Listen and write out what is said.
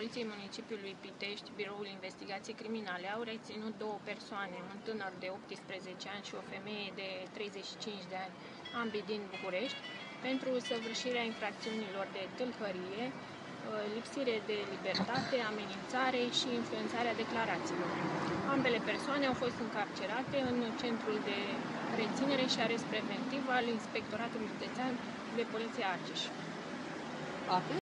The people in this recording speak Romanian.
Poliției municipiului Pitești, Biroul Investigații Criminale, au reținut două persoane, un tânăr de 18 ani și o femeie de 35 de ani, ambii din București, pentru săvârșirea infracțiunilor de tâlhărie, uh, lipsire de libertate, amenințare și influențarea declarațiilor. Ambele persoane au fost încarcerate în centrul de reținere și arest preventiv al Inspectoratului Județean de Poliție Argeș. Atât?